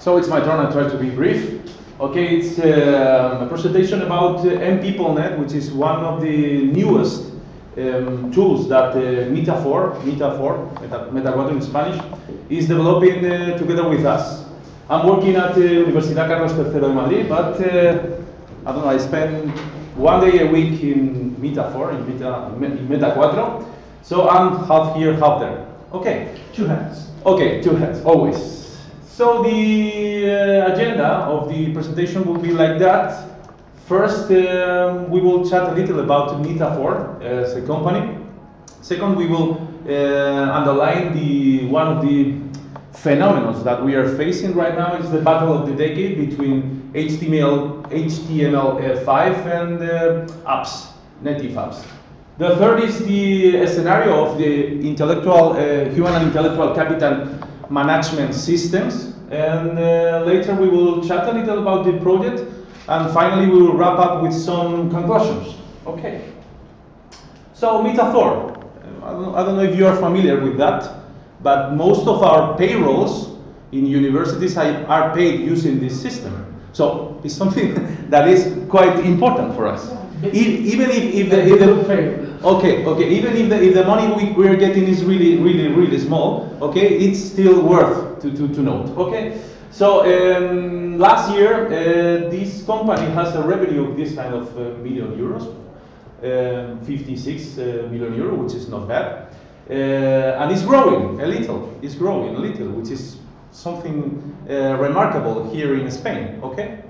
So it's my turn. I try to be brief. Okay, it's uh, a presentation about uh, MPeopleNet, which is one of the newest um, tools that uh, Meta4, Meta4, Meta, Meta4 in Spanish, is developing uh, together with us. I'm working at the Universidad Carlos III de Madrid, but uh, I don't know, I spend one day a week in Meta4, in Meta, in Meta4, so I'm half here, half there. Okay. Two hands. Okay, two hands, always. So the uh, agenda of the presentation will be like that. First, um, we will chat a little about Meta4 as a company. Second, we will uh, underline the one of the phenomena that we are facing right now is the battle of the decade between HTML, HTML5 and uh, apps, native apps. The third is the scenario of the intellectual, uh, human and intellectual capital management systems. And uh, later we will chat a little about the project. And finally we will wrap up with some conclusions. Okay. So Meta4, I don't, I don't know if you are familiar with that, but most of our payrolls in universities are paid using this system. So it's something that is quite important for us. Even if, if the, if the. Okay, okay. Even if the, if the money we, we're getting is really, really, really small, okay, it's still worth to, to, to note. Okay. So um, last year, uh, this company has a revenue of this kind of uh, million euros, um 56 uh, million euro, which is not bad, uh, and it's growing a little. It's growing a little, which is something uh, remarkable here in Spain. Okay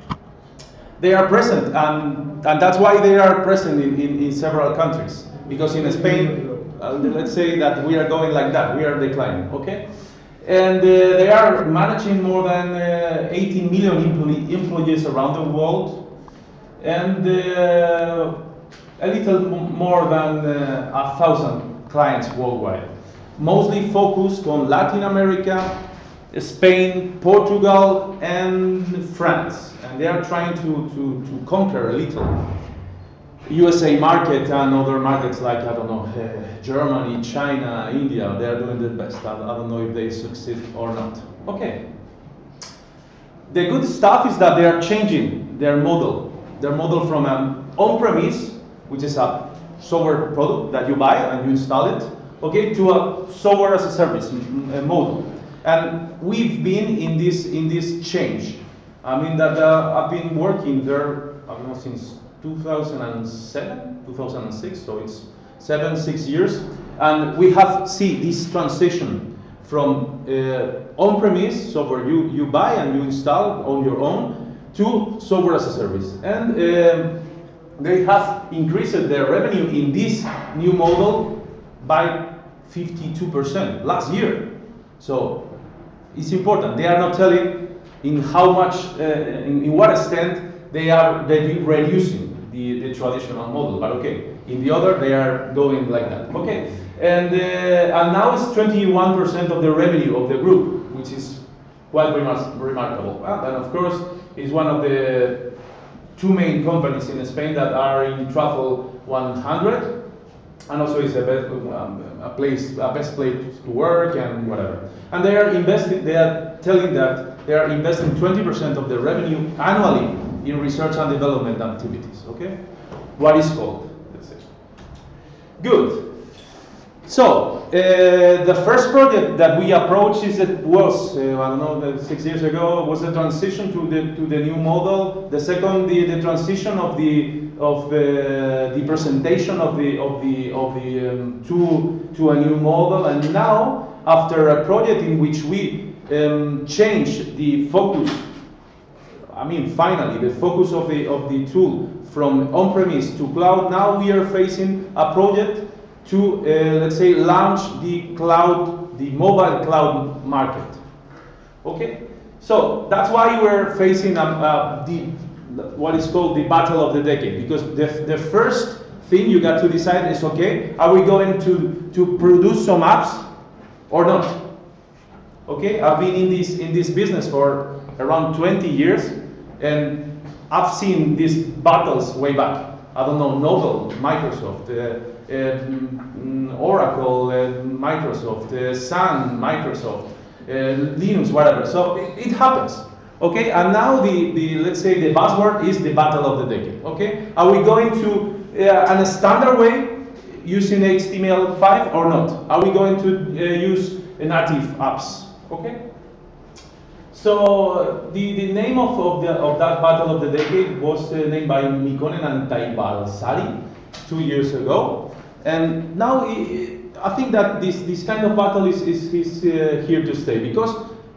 they are present, and, and that's why they are present in, in, in several countries. Because in Spain, uh, let's say that we are going like that, we are declining, okay? And uh, they are managing more than uh, 18 million employees around the world, and uh, a little more than uh, a thousand clients worldwide. Mostly focused on Latin America, Spain, Portugal, and France. And they are trying to, to, to conquer a little USA market and other markets like, I don't know, uh, Germany, China, India. They are doing the best. I, I don't know if they succeed or not. Okay. The good stuff is that they are changing their model. Their model from an on-premise, which is a software product that you buy and you install it, okay, to a software as a service m- m- model. And we've been in this in this change. I mean that uh, I've been working there, I don't know, since 2007, 2006, so it's seven, six years. And we have see this transition from uh, on-premise software you, you buy and you install on your own to software as a service. And um, they have increased their revenue in this new model by 52% last year. So it's important. They are not telling in how much, uh, in, in what extent they are they reducing the, the traditional model. But okay, in the other they are going like that. Okay, and uh, and now it's 21% of the revenue of the group, which is quite remar- remarkable. And of course, it's one of the two main companies in Spain that are in Truffle 100 and also it's a, best, um, a place, a best place to work and whatever. And they are investing, they are telling that they are investing 20% of their revenue annually in research and development activities. Okay, what is called? Let's say. Good. So uh, the first project that we approached is it was uh, I don't know six years ago was the transition to the to the new model. The second the, the transition of the of the, the presentation of the of the of the um, to to a new model. And now after a project in which we um, changed the focus I mean, finally, the focus of the, of the tool from on-premise to cloud, now we are facing a project to, uh, let's say, launch the cloud, the mobile cloud market. Okay? So that's why we're facing a, a, the, what is called the battle of the decade, because the, the first thing you got to decide is, okay, are we going to, to produce some apps or not? Okay, I've been in this in this business for around 20 years, and I've seen these battles way back. I don't know, Novell, Microsoft, uh, um, Oracle, uh, Microsoft, uh, Sun, Microsoft, uh, Linux, whatever. So it, it happens. Okay, and now the, the let's say the buzzword is the battle of the decade. Okay, are we going to uh, an standard way using HTML5 or not? Are we going to uh, use native apps? Okay. So the, the name of, of, the, of that battle of the decade was uh, named by Mikkonen and Taivalsaari two years ago, and now i think that this, this kind of battle is, is, is uh, here to stay because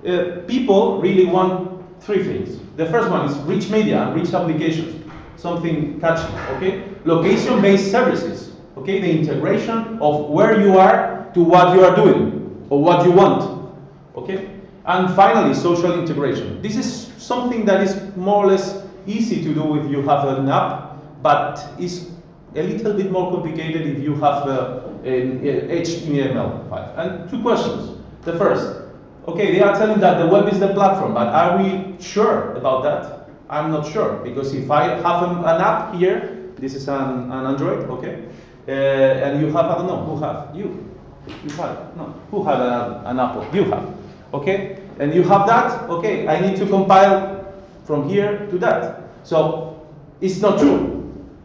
uh, people really want three things. The first one is rich media, rich applications, something catchy, okay? Location-based services, okay? The integration of where you are to what you are doing or what you want, okay? And finally, social integration. This is something that is more or less easy to do if you have an app, but is a little bit more complicated if you have uh, an HTML5. And two questions. The first, okay, they are telling that the web is the platform, but are we sure about that? I'm not sure, because if I have an, an app here, this is an, an Android, okay, uh, and you have, I don't know, who have? You. You have, no, who had a, an Apple? You have, okay? And you have that, okay, I need to compile from here to that. So, it's not true.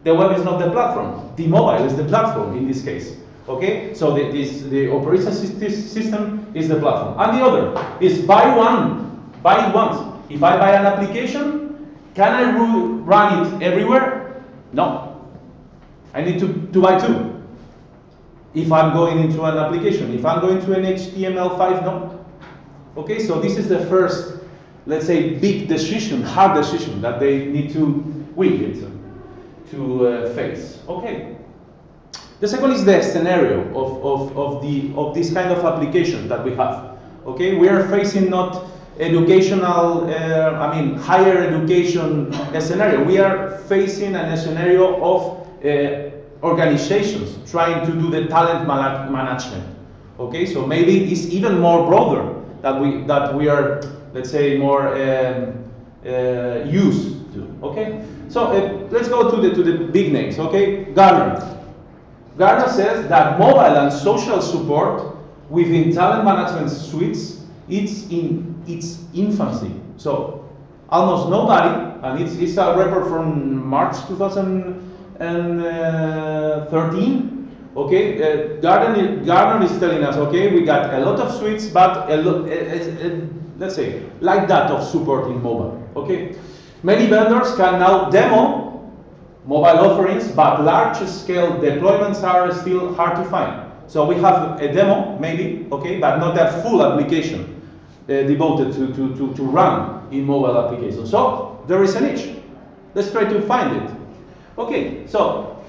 The web is not the platform. The mobile is the platform in this case. Okay, so the, this, the operating system is the platform. And the other is buy one, buy it once. If I buy an application, can I run it everywhere? No. I need to, to buy two. If I'm going into an application, if I'm going to an HTML5, no. Okay, so this is the first, let's say, big decision, hard decision that they need to win to uh, face. Okay. The second is the scenario of, of, of, the, of this kind of application that we have. Okay, we are facing not educational, uh, I mean, higher education scenario. We are facing a scenario of uh, organizations trying to do the talent man management. Okay, so maybe it's even more broader that we that we are, let's say, more um, uh, used to. Okay, so uh, let's go to the, to the big names, okay? Gartner. Gartner says that mobile and social support within talent management suites it's in its infancy. So almost nobody, and it's, it's a report from March 2013. Okay, uh, Gartner is telling us, okay, we got a lot of suites, but a lot, let's say, like that of support in mobile. Okay, Many vendors can now demo mobile offerings, but large-scale deployments are still hard to find. So we have a demo, maybe, okay, but not a full application uh, devoted to, to, to, to run in mobile applications. So there is a niche. Let's try to find it. Okay, so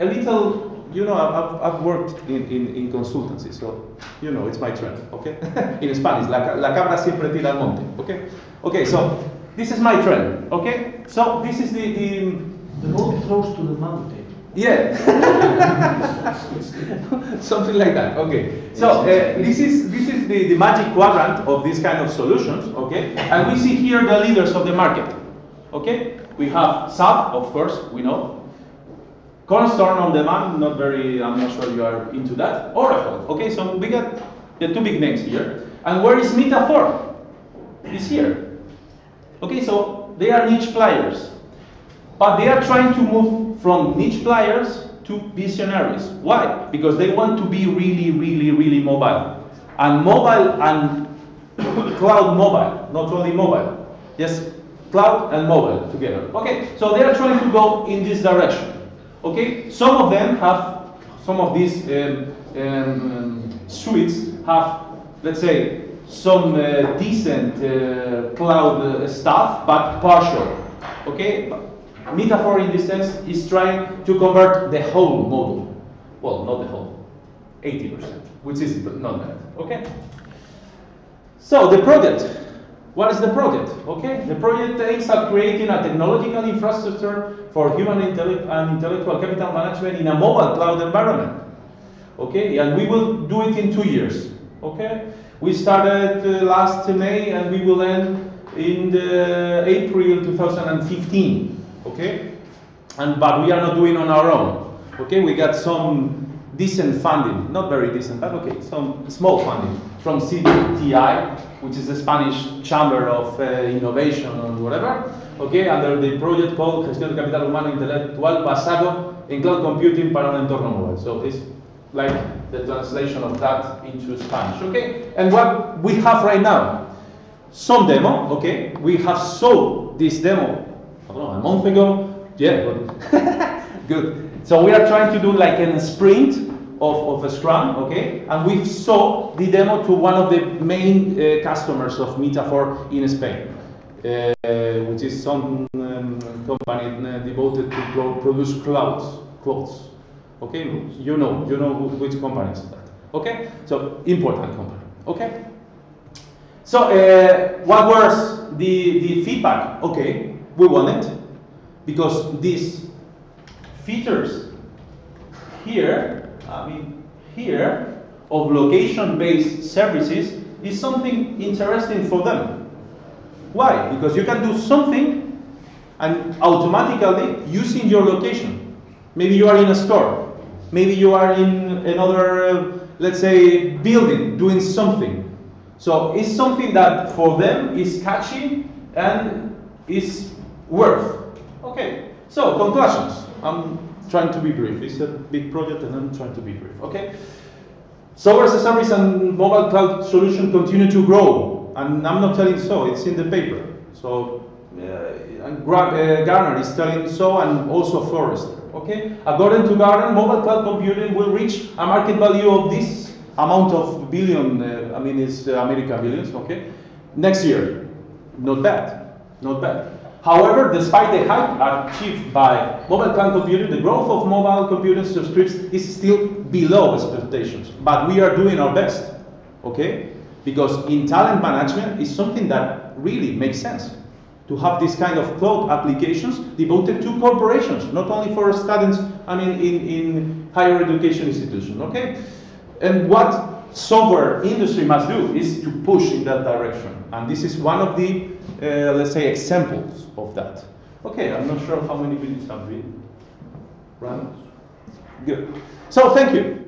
a little, you know, I've, I've worked in, in, in consultancy, so you know, it's my trend, okay? in Spanish, la, la cabra siempre tira al monte, okay? Okay, so this is my trend, okay? So this is the... The, the road close to the mountain. Yeah. Something like that, okay. So uh, this is, this is the, the magic quadrant of this kind of solutions, okay? And we see here the leaders of the market, okay? We have SAP, of course, we know. Cornerstone on demand, not very, I'm not sure you are into that. Oracle, okay, so we got the two big names here. And where is Meta4? It's here. Okay, so they are niche players. But they are trying to move from niche players to visionaries. Why? Because they want to be really, really, really mobile. And mobile and cloud mobile, not only mobile. Yes, cloud and mobile together. Okay, so they are trying to go in this direction. Okay, some of them have, some of these um, um, suites have, let's say, some uh, decent uh, cloud uh, stuff, but partial. Okay, Meta4 in this sense is trying to convert the whole model. Well, not the whole, 80%, which is not bad. Okay. So the project. What is the project? Okay, the project aims at creating a technological infrastructure for human and intellectual capital management in a mobile cloud environment. Okay, and we will do it in two years. Okay, we started uh, last May and we will end in April 2015. Okay? And but we are not doing on our own. Okay? We got some decent funding, not very decent, but okay, some small funding from CTI, which is the Spanish Chamber of uh, Innovation or whatever, okay, under the project called Gestión de Capital Humano Intelectual Basado en Cloud Computing para un entorno mobile. So it's like the translation of that into Spanish, okay? And what we have right now, some demo, okay? We have sold this demo, I don't know, a month ago. Yeah, good. good. So we are trying to do like a sprint of, of a Scrum, okay? And we sold the demo to one of the main uh, customers of Meta4 in Spain, uh, which is some um, company uh, devoted to pro- produce clouds, clothes. Okay, you know, you know which company is that. Okay, so important company. Okay. So uh, what was the, the feedback? Okay, we want it because these features here, I mean here, of location-based services is something interesting for them. Why? Because you can do something and automatically using your location. Maybe you are in a store. Maybe you are in another, uh, let's say, building doing something. So it's something that for them is catchy and is worth. Okay, so conclusions. I'm trying to be brief. It's a big project and I'm trying to be brief. Okay? Software as a service and mobile cloud solution continue to grow. And I'm not telling so, it's in the paper. So uh, and Gra- uh, Gartner is telling so and also Forrester. Okay? According to Gartner, mobile cloud computing will reach a market value of this amount of billion, uh, I mean it's uh, American billions, okay? Next year. Not bad. Not bad. However, despite the hype achieved by mobile cloud computing, the growth of mobile computing subscriptions is still below expectations. But we are doing our best, okay? Because in talent management is something that really makes sense to have this kind of cloud applications devoted to corporations, not only for students, I mean, in, in higher education institutions, okay? And what software industry must do is to push in that direction. And this is one of the, uh, let's say, examples of that. Okay, I'm not sure how many minutes have been run. Good. So thank you.